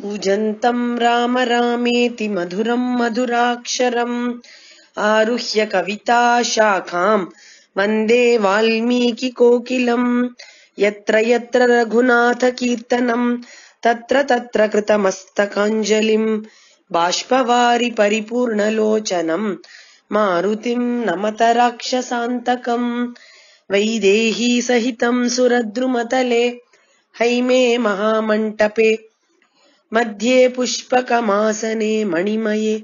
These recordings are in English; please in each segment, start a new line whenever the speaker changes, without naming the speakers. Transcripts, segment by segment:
कूजन्तम् राम रामेति मधुरम् मधुराक्षरम् आरुह्य कविता शाखाम् वन्दे वाल्मीकिकोकिलम् यत्र यत्र रघुनाथकीर्तनम् तत्र तत्र कृतमस्तकाञ्जलिम् बाष्पवारि परिपूर्णलोचनम् मारुतिम् नमत राक्षसान्तकम् वैदेही सहितम् सुरद्रुमतले हैमे महामण्टपे मध्ये पुष्पकमासने मणिमये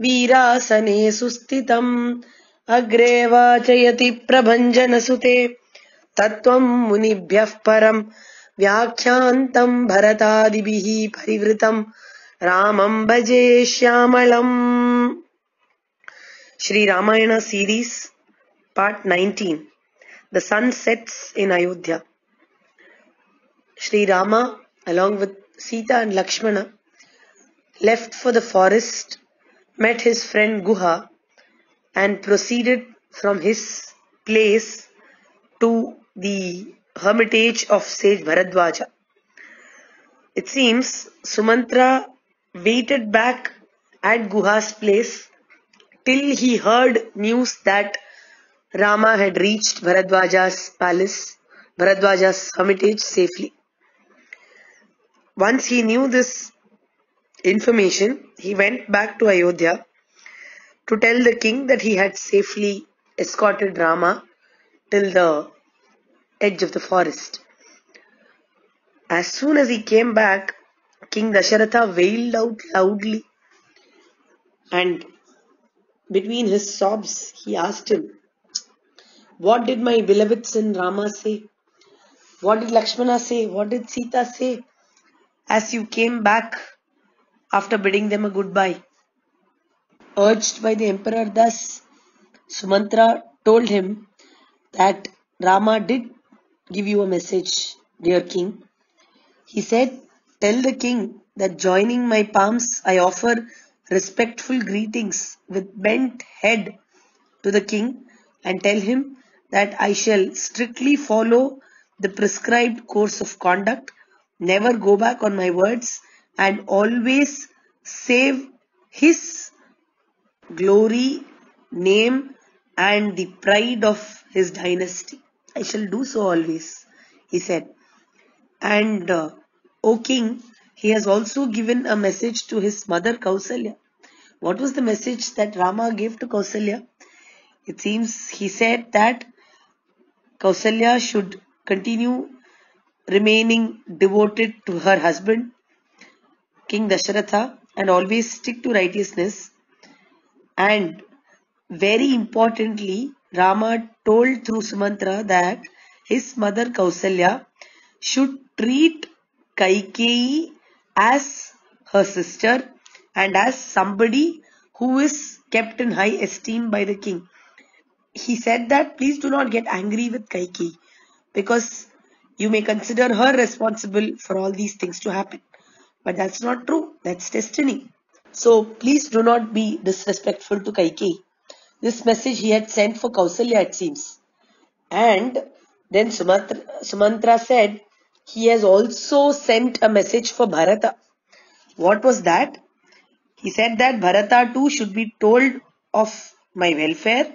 वीरासने सुस्थितम्। अग्रे वाचयति प्रभञ्जनसुते। तत्त्वम् मुनिभ्यः परम्। व्याख्यान्तम् भरतादिभिः परिवृतम्। रामम् भजे Ramayana series part 19 The sun sets in Ayodhya Sri Rama along with Sita and Lakshmana left for the forest met his friend Guha and proceeded from his place to the hermitage of sage Bharadwaja. It seems Sumantra waited back at Guha's place till he heard news that Rama had reached Bharadwaja's palace, Bharadwaja's hermitage safely. Once he knew this information, he went back to Ayodhya to tell the king that he had safely escorted Rama till the edge of the forest. As soon as he came back, King Dasharatha wailed out loudly and between his sobs he asked him, What did my beloved son Rama say? What did Lakshmana say? What did Sita say? As you came back after bidding them a goodbye. Urged by the emperor thus, Sumantra told him that Rama did give you a message, dear king. He said, Tell the king that joining my palms, I offer respectful greetings with bent head to the king and tell him that I shall strictly follow the prescribed course of conduct, never go back on my words, and always save his glory, name, and the pride of his dynasty. I shall do so always, he said. And uh, O king, he has also given a message to his mother Kausalya. What was the message that Rama gave to Kausalya? It seems he said that Kausalya should continue remaining devoted to her husband, King Dasharatha, and always stick to righteousness. And very importantly, Rama told through Sumantra that his mother Kausalya should treat Kaikeyi as her sister and as somebody who is kept in high esteem by the king. He said that please do not get angry with Kaikeyi because you may consider her responsible for all these things to happen. But that's not true. That's destiny. So please do not be disrespectful to Kaikeyi. This message he had sent for Kausalya it seems. And then Sumatra, Sumantra said he has also sent a message for Bharata. What was that? He said that Bharata too should be told of my welfare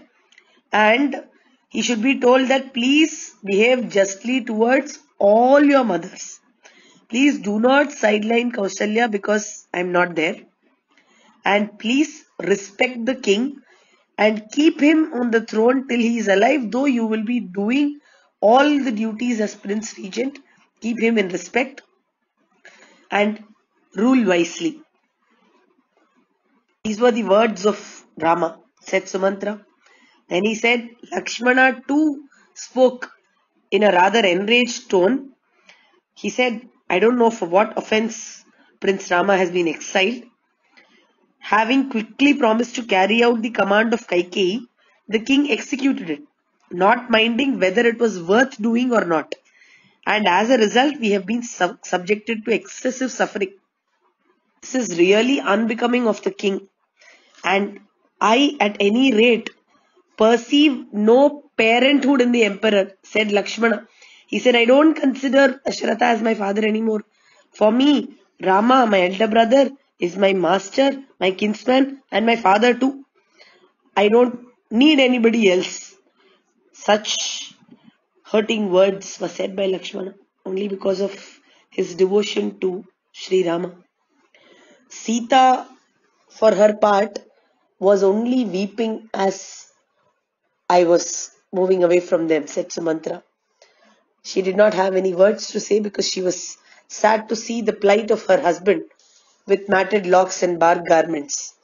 and he should be told that please behave justly towards all your mothers. Please do not sideline Kausalya because I am not there. And please respect the king and keep him on the throne till he is alive, though you will be doing all the duties as Prince Regent. Keep him in respect and rule wisely. These were the words of Rama, said Sumantra. Then he said, Lakshmana too spoke in a rather enraged tone. He said, I don't know for what offense Prince Rama has been exiled. Having quickly promised to carry out the command of Kaikeyi, the king executed it, not minding whether it was worth doing or not. And as a result, we have been sub- subjected to excessive suffering. This is really unbecoming of the king. And I, at any rate, perceive no parenthood in the emperor, said Lakshmana. He said, I don't consider Dasharatha as my father anymore. For me, Rama, my elder brother, is my master, my kinsman, and my father too. I don't need anybody else. Such hurting words were said by Lakshmana only because of his devotion to Sri Rama. Sita, for her part, was only weeping as I was moving away from them, said Sumantra. She did not have any words to say because she was sad to see the plight of her husband with matted locks and bark garments.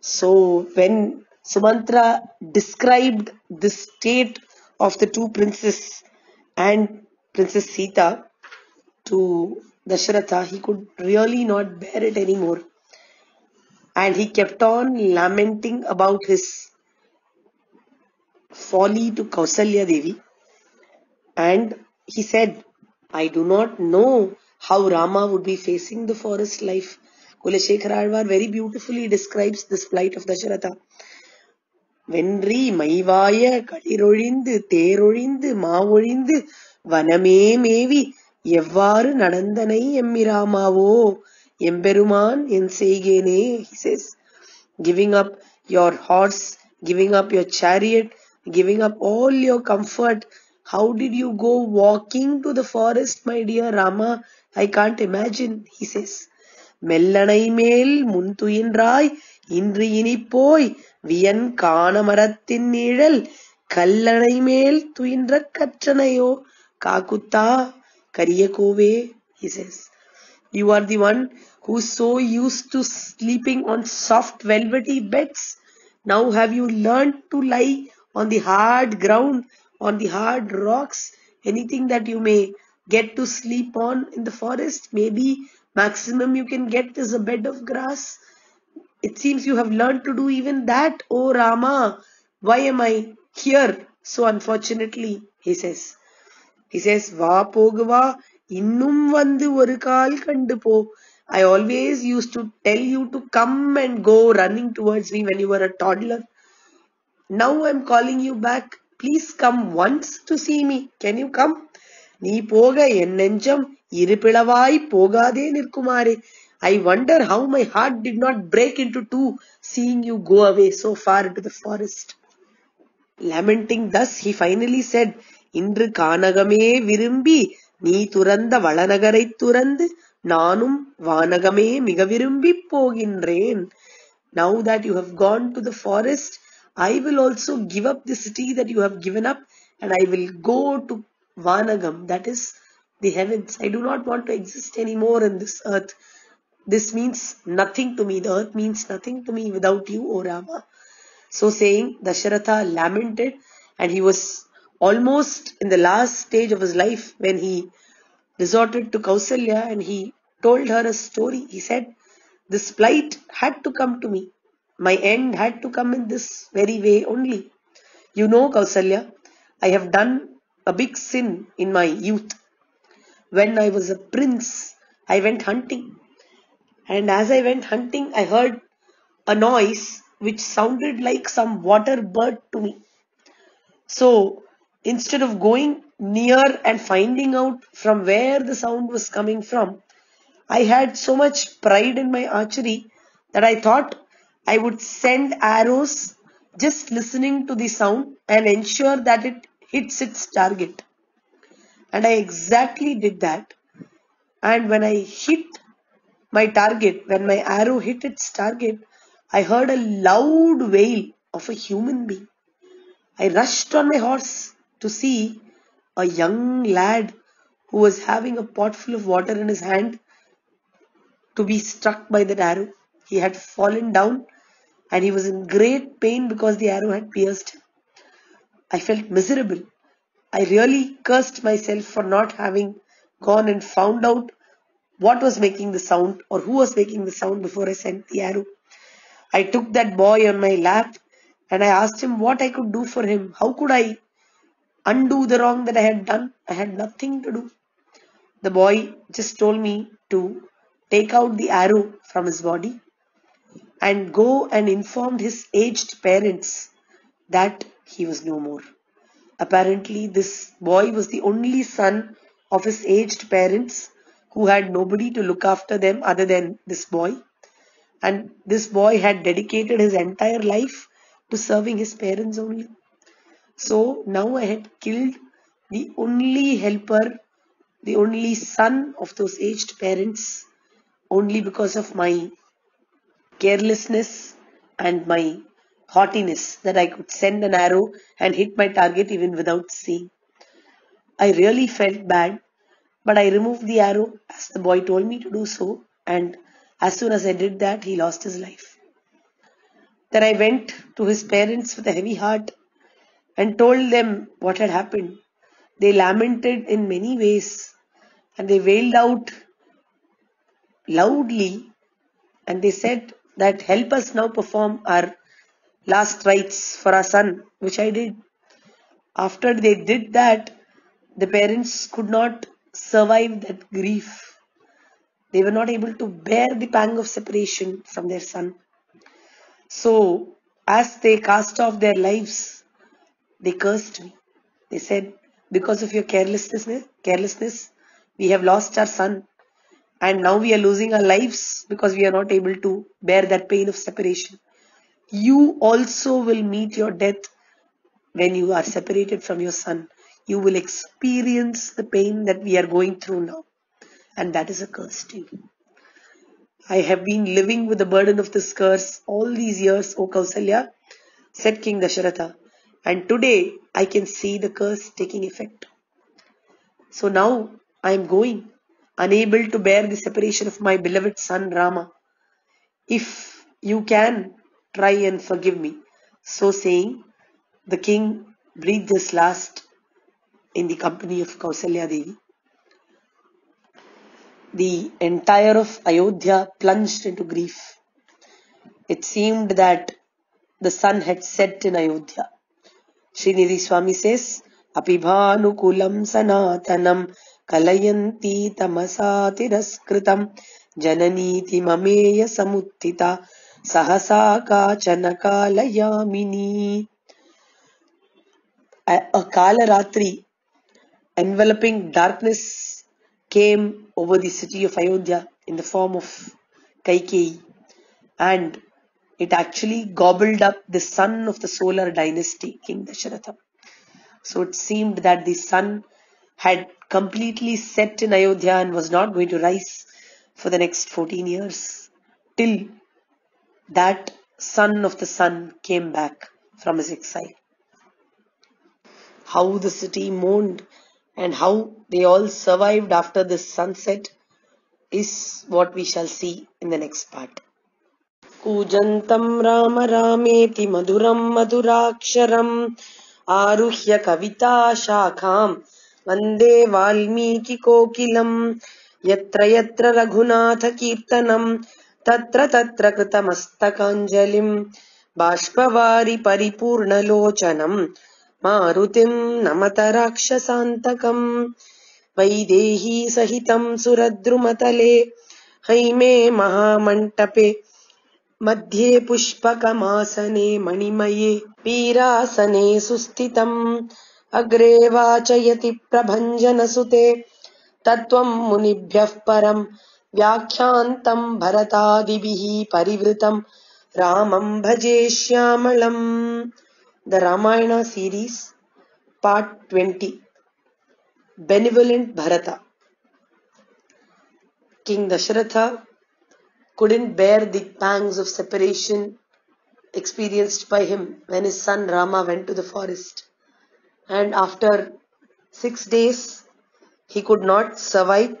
So when Sumantra described the state of the two princes and Princess Sita to Dasharatha, he could really not bear it anymore. And he kept on lamenting about his folly to Kausalya Devi. And he said, I do not know how Rama would be facing the forest life. Kulashekar Alvar very beautifully describes this plight of Dasharatha. வென்றி மைவாய களிரொழிந்து தேரொழிந்து மாவொழிந்து வனமே மேவி எவ்வாறு நடந்தனை எம்மிராமாவோ எம்பெருமான் என் செய்கேனே he says giving up your horse giving up your chariot giving up all your comfort how did you go walking to the forest my dear rama i can't imagine he says மெல்லனை மேல் முன்துயின்றாய் இன்று இனிப்போய் வியன் காணமரத்தின் நிழல் கல்லணை மேல் துயின்ற கற்றனையோ காக்குத்தா கரியகோவே he says you are the one who's so used to sleeping on soft velvety beds now have you learned to lie on the hard ground, on the hard rocks, anything that you may get to sleep on in the forest. Maybe maximum you can get is a bed of grass. It seems you have learned to do even that. Oh Rama, why am I here? So unfortunately, he says. He says, Va Pogava, Innum Vandu kal Kandupo. I always used to tell you to come and go running towards me when you were a toddler. Now I'm calling you back. Please come once to see me. Can you come? நீ போக என் நெஞ்சம் இருபிளவாய் போகாதே நிற்குமாறு I wonder how my heart did not break into two seeing you go away so far to forest lamenting thus he finally set இன்று கானகமே விரும்பி நீ துறந்த வளநகரை துறந்து நானும் வானகமே மிக விரும்பி போகின்றேன் now that you have gone to the forest i will also give up the city that you have given up and i will go to vanagam that is the heavens i do not want to exist anymore in this earth this means nothing to me the earth means nothing to me without you o rama so saying dasharatha lamented and he was almost in the last stage of his life when he resorted to Kausalya and he told her a story. He said, This plight had to come to me. My end had to come in this very way only. You know, Kausalya, I have done a big sin in my youth. When I was a prince, I went hunting. And as I went hunting, I heard a noise which sounded like some water bird to me. So instead of going near and finding out from where the sound was coming from, I had so much pride in my archery that I thought I would send arrows just listening to the sound and ensure that it hits its target. And I exactly did that. And when I hit my target, when my arrow hit its target, I heard a loud wail of a human being. I rushed on my horse to see a young lad who was having a pot full of water in his hand to be struck by that arrow. He had fallen down and he was in great pain because the arrow had pierced him. I felt miserable. I really cursed myself for not having gone and found out what was making the sound or who was making the sound before I sent the arrow. I took that boy on my lap and I asked him what I could do for him. How could I undo the wrong that I had done? I had nothing to do. The boy just told me to take out the arrow from his body and go and informed his aged parents that he was no more. Apparently, this boy was the only son of his aged parents who had nobody to look after them other than this boy. And this boy had dedicated his entire life to serving his parents only. So now I had killed the only helper, the only son of those aged parents, only because of my carelessness and my haughtiness that I could send an arrow and hit my target even without seeing. I really felt bad, but I removed the arrow as the boy told me to do so, and as soon as I did that, he lost his life. Then I went to his parents with a heavy heart and told them what had happened. They lamented in many ways and they wailed out loudly and they said that help us now perform our last rites for our son, which I did. After they did that, the parents could not survive that grief. They were not able to bear the pang of separation from their son. So, as they cast off their lives, they cursed me. They said, because of your carelessness, carelessness, we have lost our son. And now we are losing our lives because we are not able to bear that pain of separation. You also will meet your death when you are separated from your son you will experience the pain that we are going through now. And that is a curse to you. I have been living with the burden of this curse all these years, O Kausalya, said King Dasharatha. And today I can see the curse taking effect. So now I am going, unable to bear the separation of my beloved son Rama. If you can, try and forgive me. So saying, the king breathed his last in the company of Kausalya Devi. The entire of Ayodhya plunged into grief. It seemed that the sun had set in Ayodhya. Srinidhi Swami says, Apibhanukulam sanatanam tamasatiraskritam jananiti mameya samuttita sahasa kachana kalayamini. A, a Kalaratri enveloping darkness came over the city of Ayodhya in the form of Kaikeyi and it actually gobbled up the son of the solar dynasty, King Dasharatha. So it seemed that the sun had completely set in Ayodhya and was not going to rise for the next 14 years till that son of the sun came back from his exile. How the city mourned and how they all survived after this sunset is what we shall see in the next part. कूजन्तं राम रामेति मधुरं मधुराक्षरम् आरुह्य कविता शाखां वन्दे वाल्मीकिकोकिलम्। यत्र यत्र रघुनाथकीर्तनं तत्र तत्र कृतमस्तकाञ्जलिम्। बाष्पवारि परिपूर्णलोचनम् मारुतिं नमत राक्षसान्तकम् वैदेही सहितं सुरद्रुमतले हैमे महामण्टपे मध्ये पुष्पकमासने मणिमये वीरासने सुस्थितम् अग्रे वाचयति प्रभञ्जनसुते तत्त्वम् मुनिभ्यः परम् व्याख्यान्तम् भरतादिभिः परिवृतम् रामम् भजे श्यामलम् the Ramayana series, part 20 Benevolent Bharata. King Dasharatha couldn't bear the pangs of separation experienced by him when his son Rama went to the forest. And after six days, he could not survive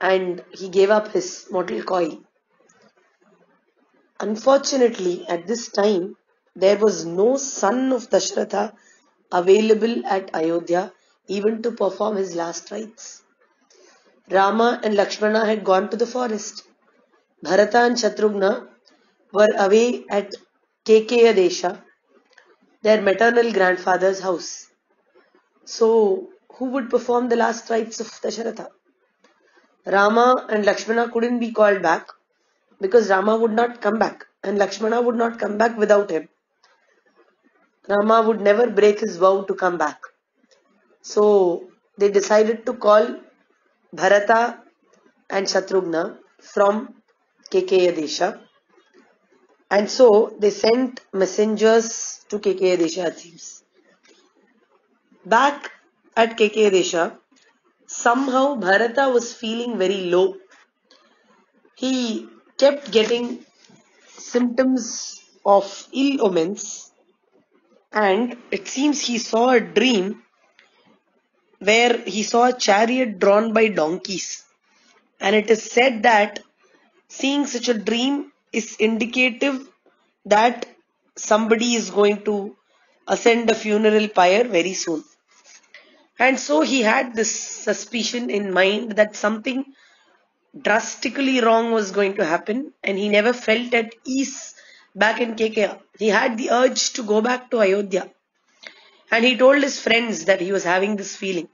and he gave up his mortal coil. Unfortunately, at this time, there was no son of Dashratha available at Ayodhya even to perform his last rites. Rama and Lakshmana had gone to the forest. Bharata and Shatrughna were away at Kekeya Desha, their maternal grandfather's house. So, who would perform the last rites of Dasharatha? Rama and Lakshmana couldn't be called back because Rama would not come back and Lakshmana would not come back without him. Rama would never break his vow to come back. So they decided to call Bharata and Shatrughna from Kekeya Desha. And so they sent messengers to Kekeya Desha. Back at Kekeya Desha, somehow Bharata was feeling very low. He kept getting symptoms of ill omens and it seems he saw a dream where he saw a chariot drawn by donkeys and it is said that seeing such a dream is indicative that somebody is going to ascend a funeral pyre very soon. And so he had this suspicion in mind that something drastically wrong was going to happen and he never felt at ease back in Kekeya. He had the urge to go back to Ayodhya. And he told his friends that he was having this feeling.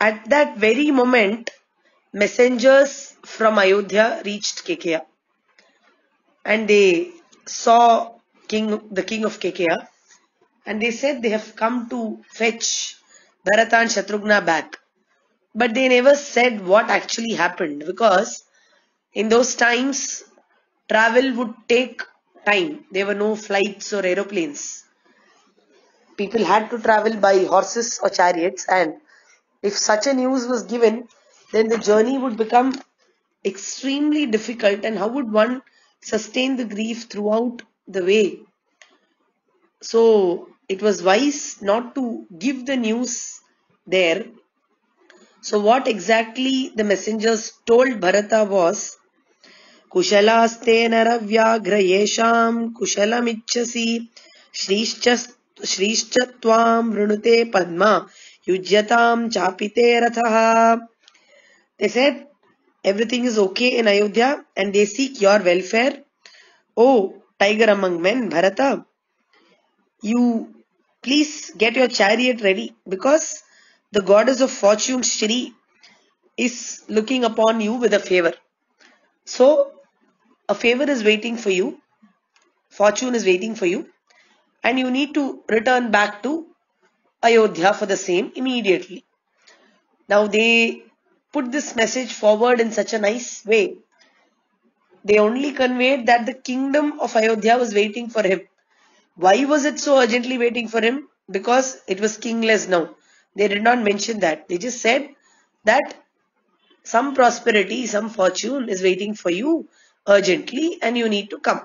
At that very moment, messengers from Ayodhya reached Kekeya. And they saw king, the king of Kekeya. And they said they have come to fetch Bharata and Shatrughna back. But they never said what actually happened because in those times travel would take time. There were no flights or aeroplanes. People had to travel by horses or chariots and if such a news was given, then the journey would become extremely difficult and how would one sustain the grief throughout the way? So it was wise not to give the news there. So what exactly the messengers told Bharata was कुशलास्ते नरव्याघ्र येषाम् कुशलमिच्छसि श्रीश्च श्रीश्च त्वाम् वृणुते Padma युज्यताम् चापिते रथः they said everything is okay in Ayodhya and they seek your welfare. Oh, tiger among men, Bharata, you please get your chariot ready because the goddess of fortune, Shri, is looking upon you with a favor. So, a favor is waiting for you, fortune is waiting for you, and you need to return back to Ayodhya for the same immediately. Now, they put this message forward in such a nice way. They only conveyed that the kingdom of Ayodhya was waiting for him. Why was it so urgently waiting for him? Because it was kingless now. They did not mention that. They just said that some prosperity, some fortune is waiting for you urgently and you need to come.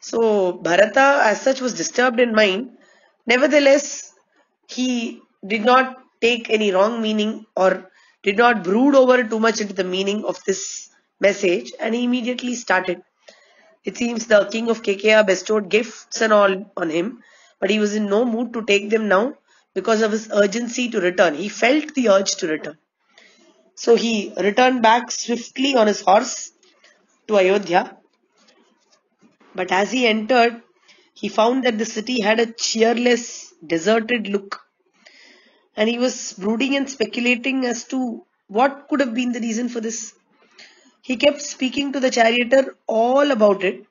So Bharata as such was disturbed in mind. Nevertheless, he did not take any wrong meaning or did not brood over too much into the meaning of this message and he immediately started. It seems the king of Kekeya bestowed gifts and all on him, but he was in no mood to take them now because of his urgency to return. He felt the urge to return. So he returned back swiftly on his horse to Ayodhya. But as he entered, he found that the city had a cheerless, deserted look. And he was brooding and speculating as to what could have been the reason for this. He kept speaking to the charioteer all about it.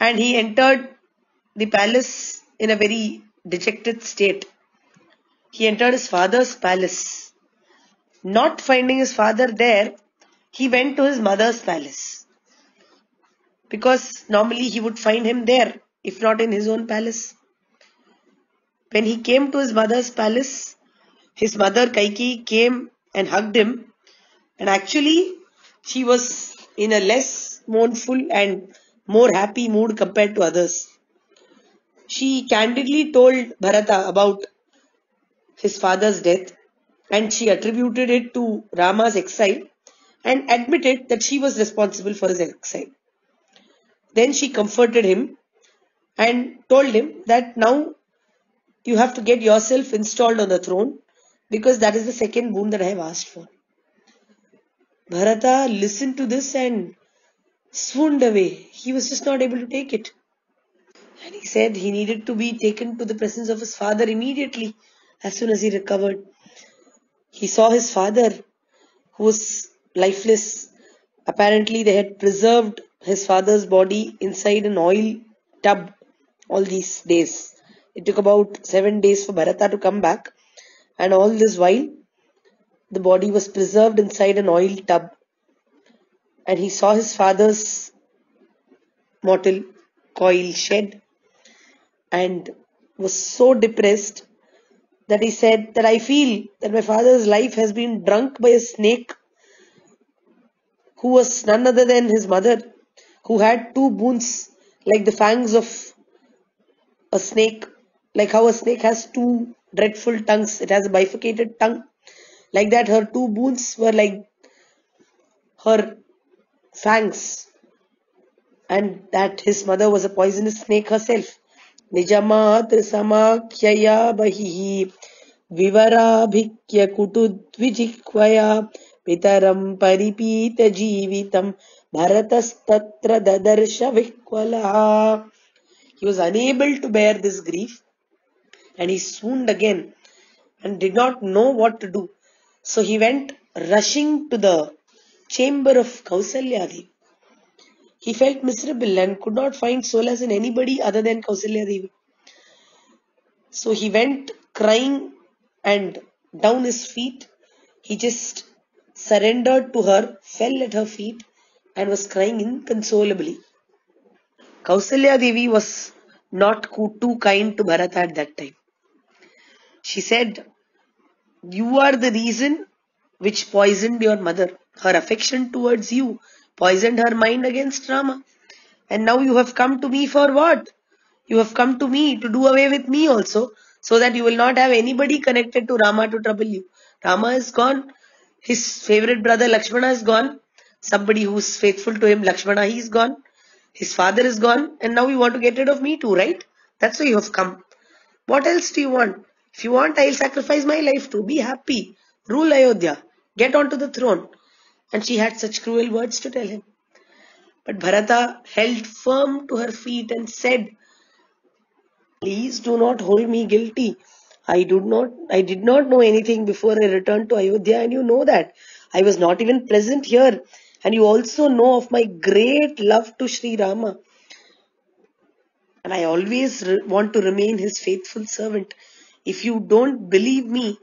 And he entered the palace in a very dejected state. He entered his father's palace. Not finding his father there, he went to his mother's palace. Because normally he would find him there, if not in his own palace. When he came to his mother's palace, his mother Kaikeyi came and hugged him. And actually, she was in a less mournful and more happy mood compared to others. She candidly told Bharata about his father's death and she attributed it to Rama's exile and admitted that she was responsible for his exile. Then she comforted him and told him that now you have to get yourself installed on the throne because that is the second boon that I have asked for. Bharata listened to this and swooned away. He was just not able to take it. And he said he needed to be taken to the presence of his father immediately as soon as he recovered. He saw his father who was lifeless. Apparently, they had preserved his father's body inside an oil tub all these days. It took about seven days for Bharata to come back, and all this while, the body was preserved inside an oil tub. And he saw his father's mortal coil shed and was so depressed that he said that I feel that my father's life has been drunk by a snake who was none other than his mother who had two boons like the fangs of a snake like how a snake has two dreadful tongues it has a bifurcated tongue like that her two boons were like her fangs and that his mother was a poisonous snake herself निजमात्र समाख्यया बहिः विवराभिक्य कुटुद्विजिह्वया पितरं परिपीतजीवितं भरतस्तत्र ददर्श विह्वलः He was unable to bear this grief and he swooned again and did not know what to do. So he went rushing to the chamber of Kausalya Devi. He felt miserable and could not find solace in anybody other than Kausalya Devi. So he went crying and down his feet. He just surrendered to her, fell at her feet and was crying inconsolably. Kausalya Devi was not too kind to Bharata at that time. She said, You are the reason which poisoned your mother. Her affection towards you poisoned her mind against Rama. And now you have come to me for what? You have come to me to do away with me also, so that you will not have anybody connected to Rama to trouble you. Rama is gone. His favorite brother Lakshmana is gone. Somebody who is faithful to him, Lakshmana, he is gone. His father is gone. And now you want to get rid of me too, right? That's why you have come. What else do you want? If you want, I'll sacrifice my life too. Be happy. Rule Ayodhya. Get onto the throne and she had such cruel words to tell him. But Bharata held firm to her feet and said, Please do not hold me guilty. I did not I did not know anything before I returned to Ayodhya and you know that. I was not even present here. And you also know of my great love to Sri Rama. And I always want to remain his faithful servant. If you don't believe me,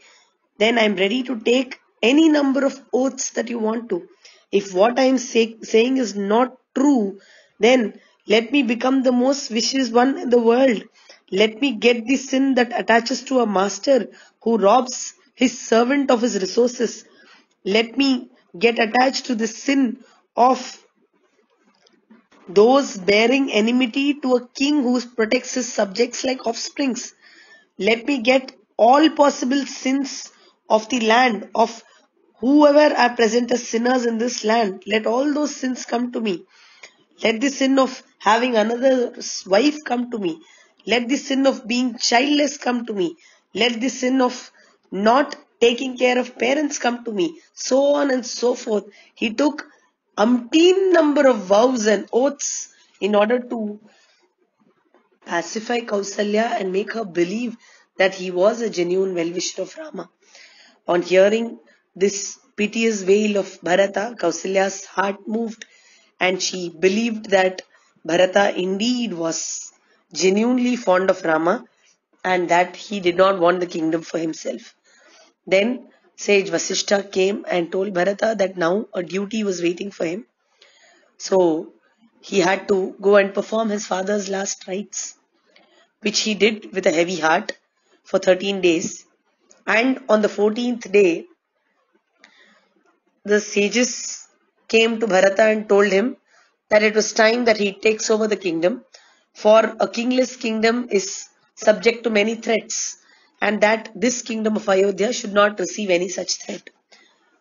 then I'm ready to take any number of oaths that you want to. If what I am say, saying is not true, then let me become the most vicious one in the world. Let me get the sin that attaches to a master who robs his servant of his resources. Let me get attached to the sin of those bearing enmity to a king who protects his subjects like offsprings. Let me get all possible sins of the land of Whoever are present as sinners in this land, let all those sins come to me. Let the sin of having another wife come to me. Let the sin of being childless come to me. Let the sin of not taking care of parents come to me. So on and so forth. He took umpteen number of vows and oaths in order to pacify Kausalya and make her believe that he was a genuine well-wisher of Rama. On hearing this piteous wail of Bharata, Kausalya's heart moved and she believed that Bharata indeed was genuinely fond of Rama and that he did not want the kingdom for himself. Then sage Vasishtha came and told Bharata that now a duty was waiting for him. So he had to go and perform his father's last rites, which he did with a heavy heart for 13 days. And on the 14th day, the sages came to Bharata and told him that it was time that he takes over the kingdom, for a kingless kingdom is subject to many threats, and that this kingdom of Ayodhya should not receive any such threat.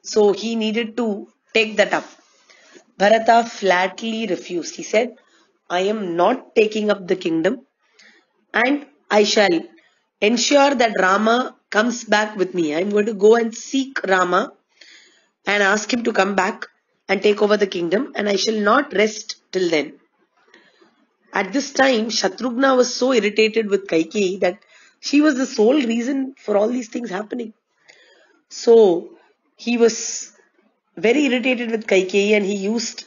So he needed to take that up. Bharata flatly refused. He said, I am not taking up the kingdom and I shall ensure that Rama comes back with me. I am going to go and seek Rama and ask him to come back and take over the kingdom and I shall not rest till then. At this time, Shatrughna was so irritated with Kaikeyi that she was the sole reason for all these things happening. So he was very irritated with Kaikeyi and he used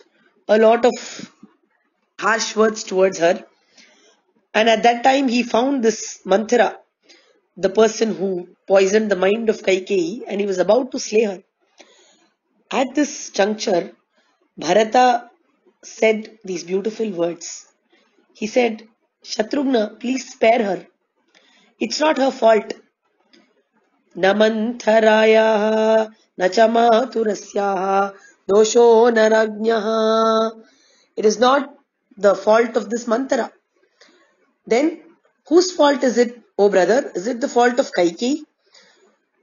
a lot of harsh words towards her. And at that time he found this Manthara, the person who poisoned the mind of Kaikeyi and he was about to slay her. At this juncture, Bharata said these beautiful words. He said, Shatrughna, please spare her. It's not her fault. न मंथराया, न च मातुर दोषो नज्ञ it is not the fault of this Manthara then whose fault is it O brother is it the fault of Kaikeyi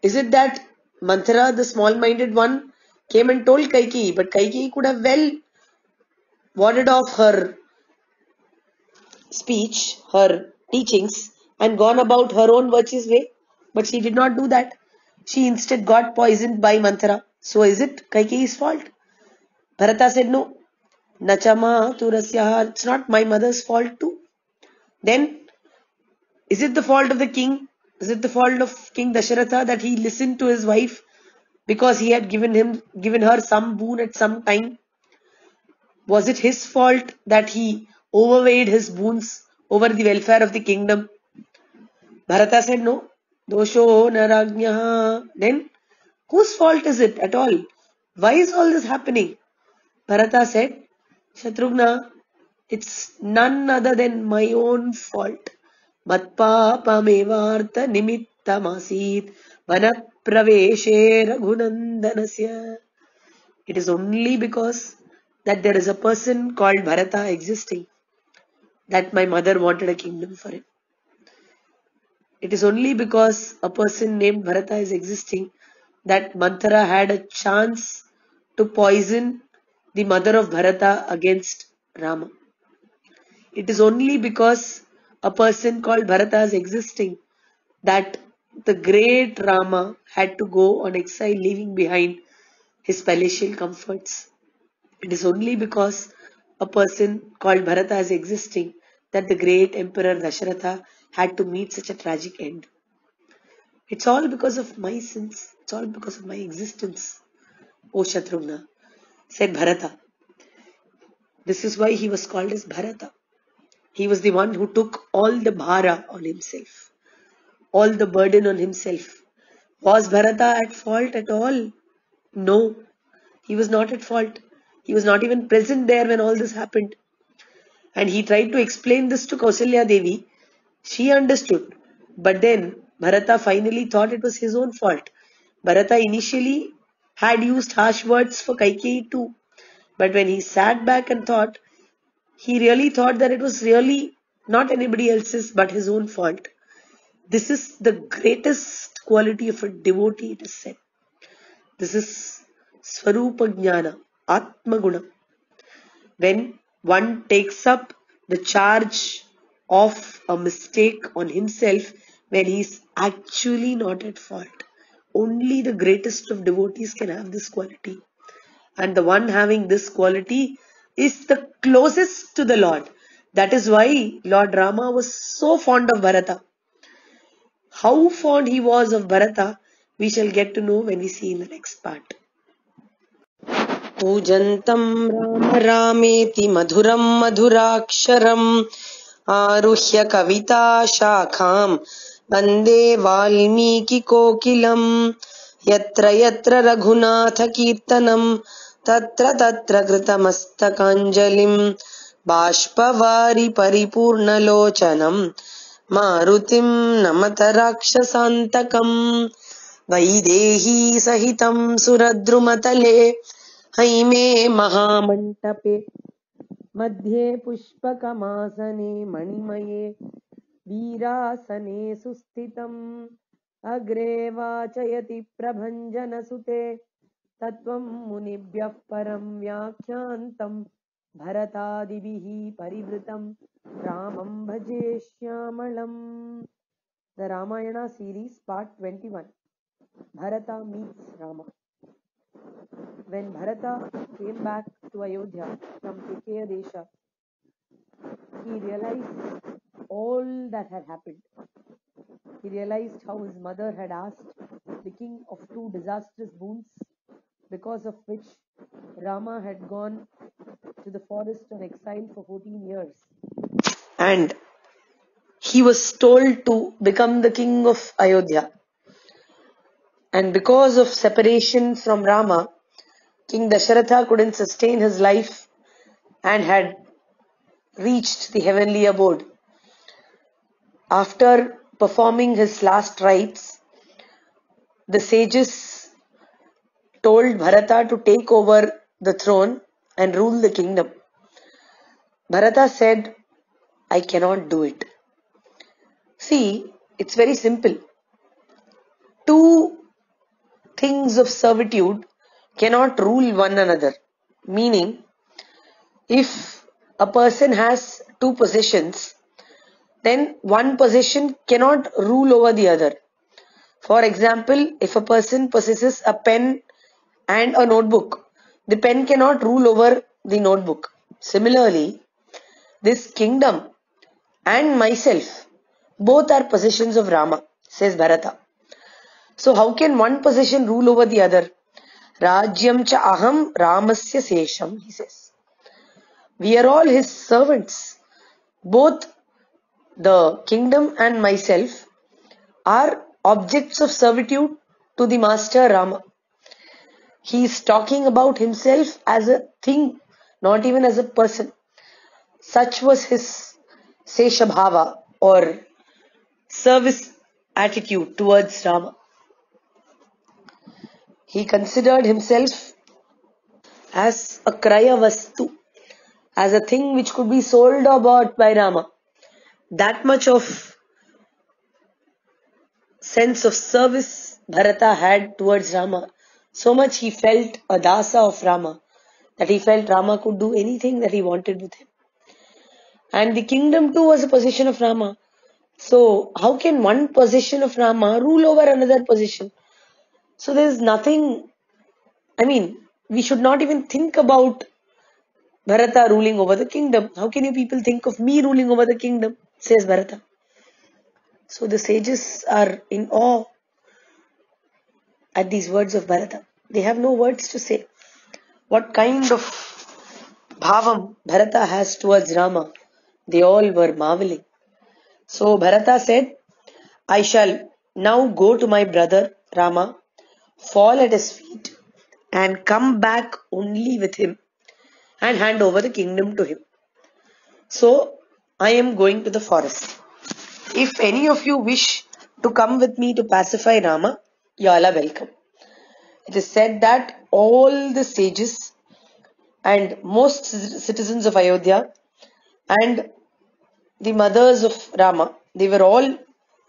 is it that Manthara the small minded one came and told Kaikeyi but Kaikeyi could have well warded off her speech her teachings and gone about her own virtue is way But she did not do that. She instead got poisoned by Manthara. So is it Kaikeyi's fault? Bharata said, no. Nachama turasyaha, it's not my mother's fault too. Then, is it the fault of the king? Is it the fault of King Dasharatha that he listened to his wife because he had given him given her some boon at some time? Was it his fault that he overweighed his boons over the welfare of the kingdom? Bharata said no. Dosho naragnya. Then whose fault is it at all? Why is all this happening? Bharata said, Shatrughna, it's none other than my own fault. मत्पापमेवार्थ निमित्तमासीत् वनप्रवेशे रघुनन्दनस्य It is only because that there is a person called Bharata existing that my mother wanted a kingdom for him. It is only because a person named Bharata is existing that Manthara had a chance to poison the mother of Bharata against Rama. It is only because a person called Bharata is existing that the great Rama had to go on exile leaving behind his palatial comforts. It is only because a person called Bharata is existing that the great emperor Dasharatha had to meet such a tragic end. It's all because of my sins. It's all because of my existence. O Shatrughna, said Bharata. This is why he was called as Bharata. He was the one who took all the bhara on himself, all the burden on himself. Was Bharata at fault at all? No, he was not at fault. He was not even present there when all this happened. And he tried to explain this to Kausalya Devi. She understood. But then Bharata finally thought it was his own fault. Bharata initially had used harsh words for Kaikeyi too. But when he sat back and thought, he really thought that it was really not anybody else's but his own fault. This is the greatest quality of a devotee, it is said. This is Swarupa Jnana, Atma Guna. When one takes up the charge of a mistake on himself when he is actually not at fault. Only the greatest of devotees can have this quality. And the one having this quality is the closest to the Lord. That is why Lord Rama was so fond of Bharata. How fond he was of Bharata, we shall get to know when we see in the next part. पूजन्तं राम रामेति मधुरं मधुराक्षरम् ఆరుహ్య కవితాశాఖాం వందే వాల్మీకి కోకిలం. ఎత్ర ఎత్ర రఘునాథ కీర్తనం. తత్ర తత్ర కృతమస్తకాంజలిం. బాష్పవారి పరిపూర్ణలోచనం. మారుతిం నమత రాక్షసాంతకం. వైదేహీ సహితం సురద్రుమతలే. హైమే మహామంటపే. मध्ये पुष्पकमासने मणिमये वीरासने सुस्थितम्। अग्रे वाचयति प्रभञ्जनसुते। तत्त्वं मुनिभ्यः परं व्याख्यान्तम्। भरतादिभिः परिवृतं रामं भजे श्यामलम्। The Ramayana series part 21 Bharata meets Rama when Bharata came back to Ayodhya from Kekeya Desha, he realized all that had happened. He realized how his mother had asked the king of two disastrous boons, because of which Rama had gone to the forest on exile for 14 years. And he was told to become the king of Ayodhya. And because of separation from Rama, King Dasharatha couldn't sustain his life and had reached the heavenly abode. After performing his last rites, the sages told Bharata to take over the throne and rule the kingdom. Bharata said, I cannot do it. See, it's very simple. Two things of servitude cannot rule one another. Meaning, if a person has two possessions, then one possession cannot rule over the other. For example, if a person possesses a pen and a notebook, the pen cannot rule over the notebook. Similarly, this kingdom and myself, both are possessions of Rama, says Bharata. So how can one possession rule over the other? Rajyam cha aham ramasya sesham, he says. We are all his servants. Both the kingdom and myself are objects of servitude to the master Rama. He is talking about himself as a thing, not even as a person. Such was his Seshabhava or service attitude towards Rama. He considered himself as a Kraya Vastu, as a thing which could be sold or bought by Rama. That much of sense of service Bharata had towards Rama. So much he felt a dasa of Rama that he felt Rama could do anything that he wanted with him. And the kingdom too was a possession of Rama. So how can one possession of Rama rule over another possession? So there is nothing, I mean, we should not even think about Bharata ruling over the kingdom. How can you people think of me ruling over the kingdom? Says Bharata. So the sages are in awe at these words of Bharata. They have no words to say. What kind of bhavam Bharata has towards Rama, they all were marveling. So Bharata said, I shall now go to my brother Rama fall at his feet and come back only with him and hand over the kingdom to him. So I am going to the forest. If any of you wish to come with me to pacify Rama, you all are welcome. It is said that all the sages and most citizens of Ayodhya and the mothers of Rama, they were all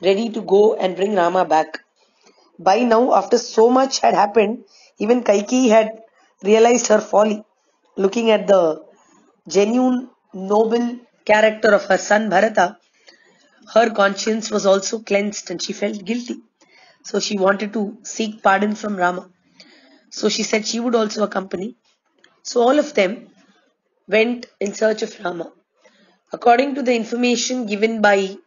ready to go and bring Rama back by now, after so much had happened, even Kaikeyi had realized her folly. Looking at the genuine, noble character of her son Bharata, her conscience was also cleansed and she felt guilty. So she wanted to seek pardon from Rama. So she said she would also accompany. So all of them went in search of Rama. According to the information given by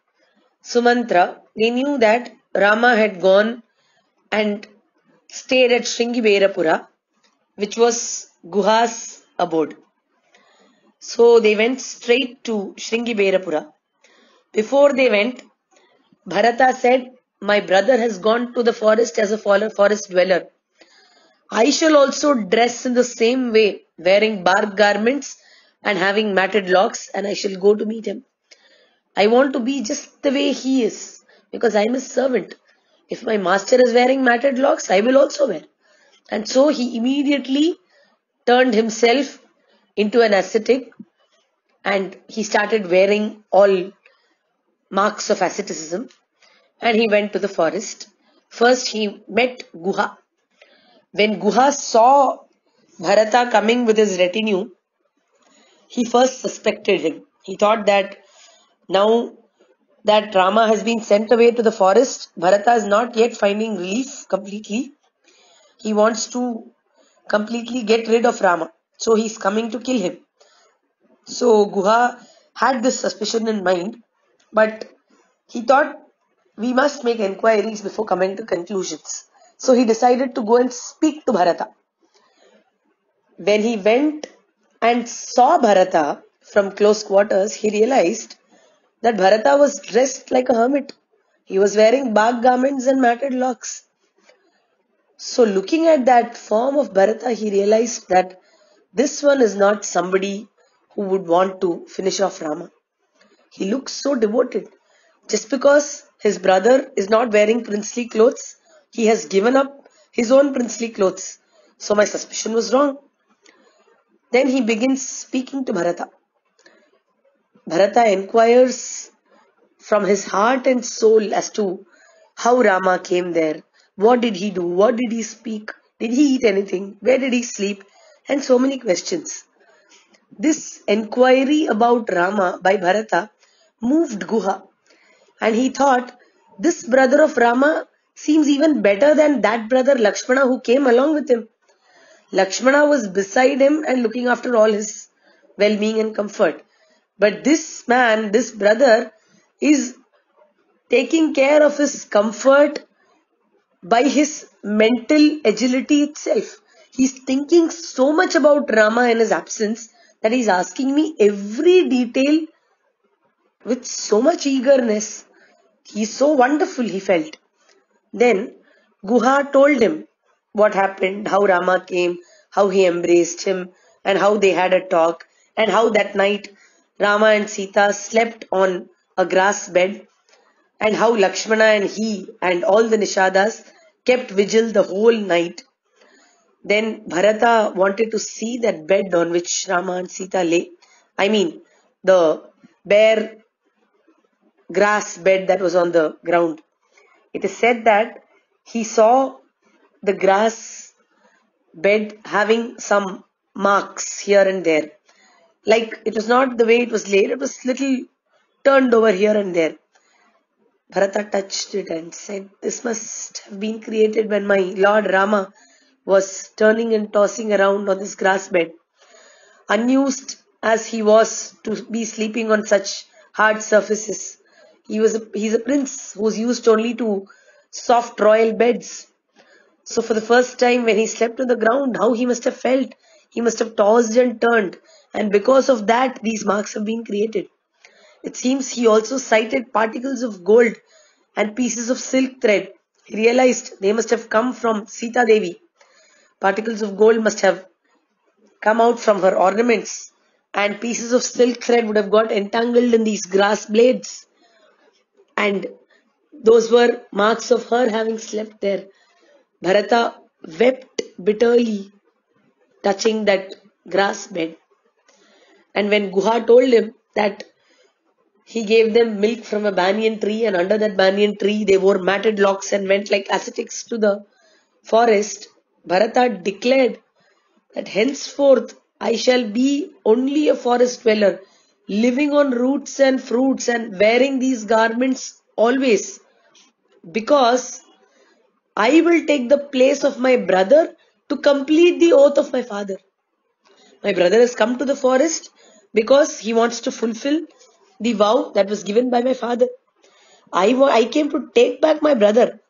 Sumantra, they knew that Rama had gone and stayed at Shringiberapura, which was Guha's abode. So they went straight to Shringiberapura. Before they went, Bharata said, My brother has gone to the forest as a forest dweller. I shall also dress in the same way, wearing bark garments and having matted locks, and I shall go to meet him. I want to be just the way he is, because I am his servant. If my master is wearing matted locks, I will also wear. And so he immediately turned himself into an ascetic and he started wearing all marks of asceticism and he went to the forest. First he met Guha. When Guha saw Bharata coming with his retinue, he first suspected him. He thought that now that Rama has been sent away to the forest. Bharata is not yet finding relief completely. He wants to completely get rid of Rama. So he's coming to kill him. So Guha had this suspicion in mind, but he thought we must make enquiries before coming to conclusions. So he decided to go and speak to Bharata. When he went and saw Bharata from close quarters, he realized that Bharata was dressed like a hermit. He was wearing bark garments and matted locks. So looking at that form of Bharata, he realized that this one is not somebody who would want to finish off Rama. He looks so devoted. Just because his brother is not wearing princely clothes, he has given up his own princely clothes. So my suspicion was wrong. Then he begins speaking to Bharata. Bharata inquires from his heart and soul as to how Rama came there, what did he do, what did he speak, did he eat anything, where did he sleep, and so many questions. This enquiry about Rama by Bharata moved Guha and he thought this brother of Rama seems even better than that brother Lakshmana who came along with him. Lakshmana was beside him and looking after all his well-being and comfort. But this man, this brother, is taking care of his comfort by his mental agility itself. He's thinking so much about Rama in his absence that he's asking me every detail with so much eagerness. He's so wonderful, he felt. Then Guha told him what happened, how Rama came, how he embraced him, and how they had a talk, and how that night Rama and Sita slept on a grass bed, and how Lakshmana and he and all the Nishadas kept vigil the whole night. Then Bharata wanted to see that bed on which Rama and Sita lay. I mean, the bare grass bed that was on the ground. It is said that he saw the grass bed having some marks here and there. Like it was not the way it was laid, it was little turned over here and there. Bharata touched it and said, This must have been created when my Lord Rama was turning and tossing around on this grass bed. Unused as he was to be sleeping on such hard surfaces, he was a, he's a prince who's used only to soft royal beds. So for the first time when he slept on the ground, how he must have felt. He must have tossed and turned. And because of that, these marks have been created. It seems he also sighted particles of gold and pieces of silk thread. He realized they must have come from Sita Devi. Particles of gold must have come out from her ornaments and pieces of silk thread would have got entangled in these grass blades and those were marks of her having slept there. Bharata wept bitterly, touching that grass bed. And when Guha told him that he gave them milk from a banyan tree, and under that banyan tree they wore matted locks and went like ascetics to the forest, Bharata declared that henceforth I shall be only a forest dweller living on roots and fruits and wearing these garments always because I will take the place of my brother to complete the oath of my father. My brother has come to the forest because he wants to fulfill the vow that was given by my father. I, I came to take back my brother,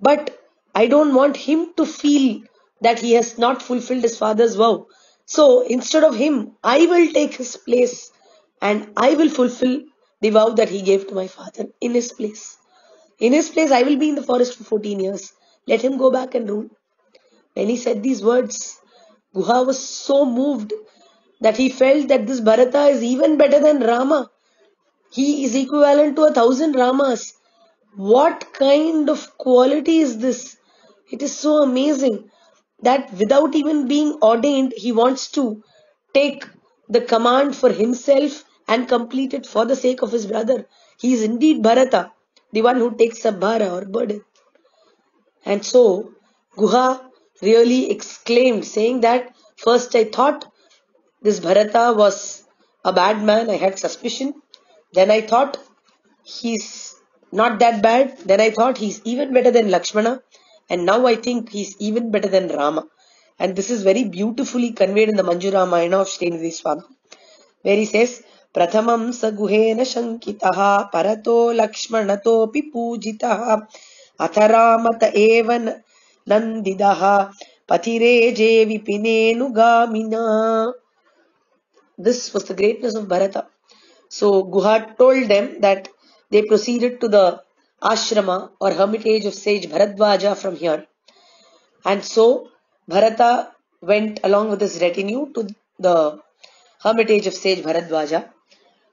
but I don't want him to feel that he has not fulfilled his father's vow. So instead of him, I will take his place and I will fulfill the vow that he gave to my father in his place. In his place, I will be in the forest for 14 years. Let him go back and rule. When he said these words, Guha was so moved that he felt that this Bharata is even better than Rama. He is equivalent to a thousand Ramas. What kind of quality is this? It is so amazing that without even being ordained, he wants to take the command for himself and complete it for the sake of his brother. He is indeed Bharata, the one who takes Sabbhara or burden. And so Guha really exclaimed, saying that first I thought this Bharata was a bad man, I had suspicion. Then I thought he's not that bad. Then I thought he's even better than Lakshmana. And now I think he's even better than Rama. And this is very beautifully conveyed in the Manjura Ramayana of Srinidhi Swami, where he says, प्रथमं स गुहेन शङ्कितः परतो लक्ष्मणतोऽपि पूजितः अथ Ramat एव नन्दिदः पथिरेजे विपिनेनुगामिना this was the greatness of Bharata. So Guha told them that they proceeded to the ashrama or hermitage of sage Bharadwaja from here. And so Bharata went along with his retinue to the hermitage of sage Bharadwaja,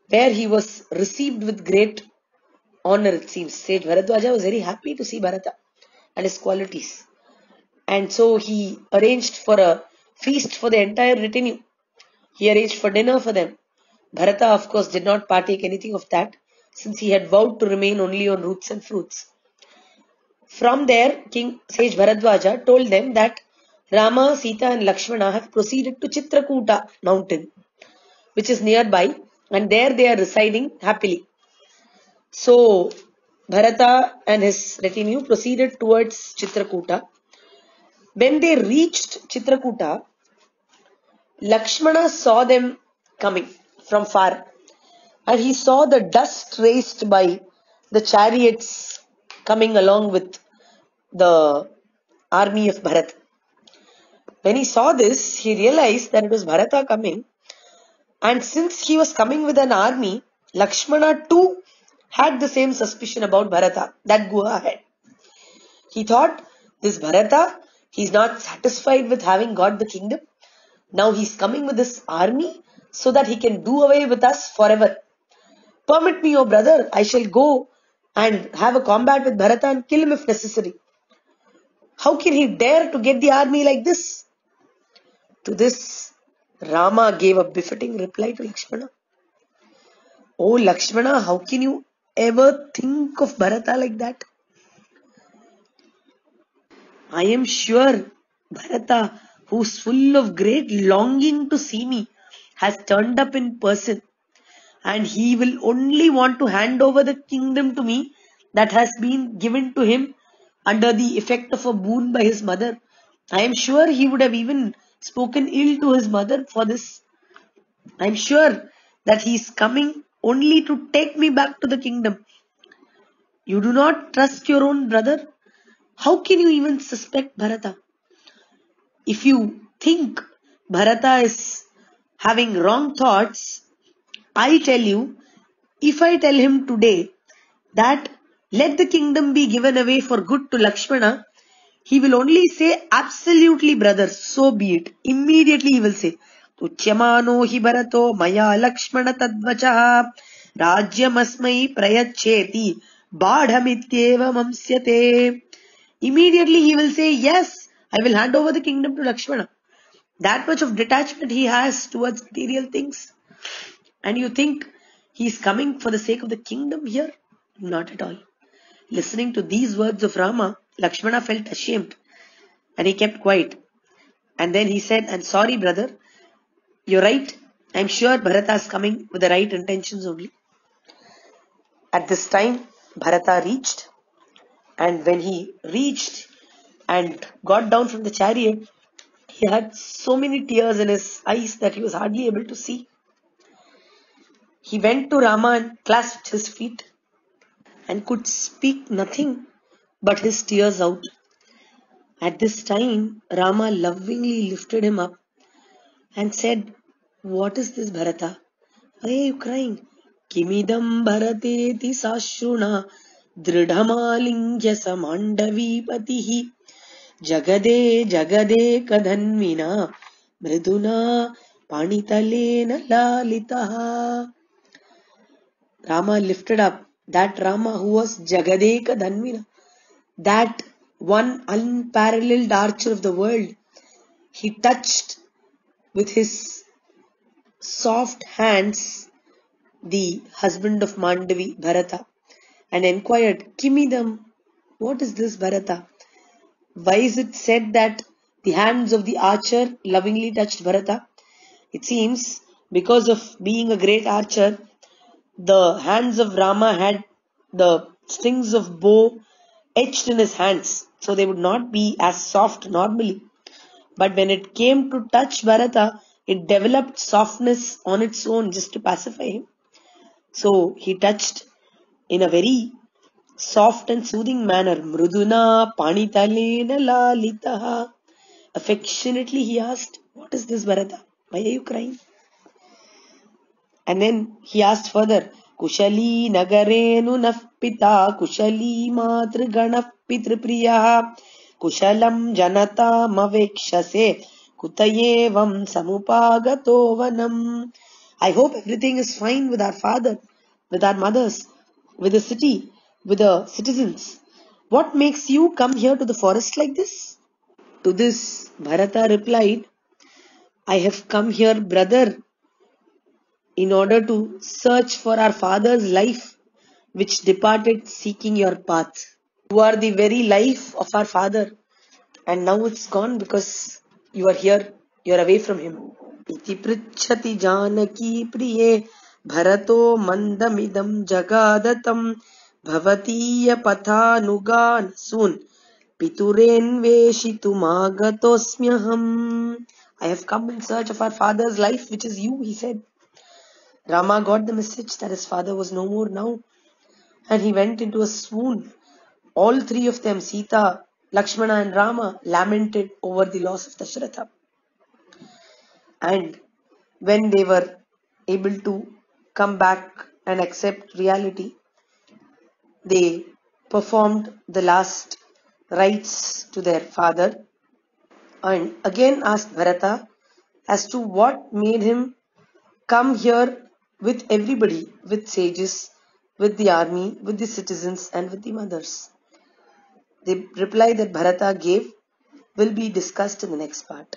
where he was received with great honor, it seems. Sage Bharadwaja was very happy to see Bharata and his qualities. And so he arranged for a feast for the entire retinue. He arranged for dinner for them. Bharata, of course, did not partake anything of that, since he had vowed to remain only on roots and fruits. From there, King Sage Bharadwaja told them that Rama, Sita and Lakshmana have proceeded to Chitrakuta mountain, which is nearby, and there they are residing happily. So, Bharata and his retinue proceeded towards Chitrakuta. When they reached Chitrakuta, Lakshmana saw them coming from far and he saw the dust raised by the chariots coming along with the army of Bharat. When he saw this, he realized that it was Bharata coming and since he was coming with an army, Lakshmana too had the same suspicion about Bharata that Guha had. He thought, this Bharata, he's not satisfied with having got the kingdom. Now he's coming with this army so that he can do away with us forever. Permit me, O brother, I shall go and have a combat with Bharata and kill him if necessary. How can he dare to get the army like this? To this, Rama gave a befitting reply to Lakshmana. Oh Lakshmana, how can you ever think of Bharata like that? I am sure Bharata, who's full of great longing to see me, has turned up in person and he will only want to hand over the kingdom to me that has been given to him under the effect of a boon by his mother. I am sure he would have even spoken ill to his mother for this. I am sure that he is coming only to take me back to the kingdom. You do not trust your own brother? How can you even suspect Bharata? If you think Bharata is having wrong thoughts, I tell you, if I tell him today that let the kingdom be given away for good to Lakshmana, he will only say absolutely brother, so be it. Immediately he will say, तुच्यमानो हि भरतो मया लक्ष्मण तद्वचः राज्यमस्मै प्रयच्छेति बाढमित्येव मंस्यते Immediately he will say, yes, I will hand over the kingdom to Lakshmana. That much of detachment he has towards material things. And you think he is coming for the sake of the kingdom here? Not at all. Listening to these words of Rama, Lakshmana felt ashamed and he kept quiet. And then he said, I'm sorry, brother. You're right. I'm sure Bharata is coming with the right intentions only. At this time, Bharata reached, and when he reached and got down from the chariot, he had so many tears in his eyes that he was hardly able to see. He went to Rama and clasped his feet and could speak nothing but his tears out. At this time, Rama lovingly lifted him up and said, What is this, Bharata? Why are you crying? Kimidam Bharateti Sashruna Dridhamalingyasa Samandavi जगदे जगदे कधन्विना मृदुना पाणितलेन लालितः। Rama lifted up that Rama who was जगदेक धन्विना that one unparalleled archer of the world he touched with his soft hands the husband of Mandavi Bharata and enquired किमिदम what is this Bharata Why is it said that the hands of the archer lovingly touched Bharata? It seems because of being a great archer, the hands of Rama had the strings of bow etched in his hands, so they would not be as soft normally. But when it came to touch Bharata, it developed softness on its own just to pacify him. So he touched in a very soft and soothing manner. Mruduna panitalena lalitaha. Affectionately he asked, What is this Bharata? Why are you crying? And then he asked further, Kushali nagareenu naf pita, Kushali matr ganaf pitripriya, Kushalam janata kutayevam samupagato vanam. I hope everything is fine with our father, with our mothers, with the city, with the citizens. What makes you come here to the forest like this? To this, Bharata replied, I have come here, brother, in order to search for our father's life, which departed seeking your path. You are the very life of our father, and now it's gone because you are here, you are away from him. Iti prichati janaki priye bharato mandamidam jagadatam भवदीयपथानुगान् soon. Piturenveshitumagato'smyaham. I have come in search of our father's life, which is you, he said. Rama got the message that his father was no more now, and he went into a swoon. All three of them, Sita, Lakshmana, and Rama, lamented over the loss of Dasharatha. And when they were able to come back and accept reality, they performed the last rites to their father and again asked Bharata as to what made him come here with everybody, with sages, with the army, with the citizens and with the mothers. The reply that Bharata gave will be discussed in the next part.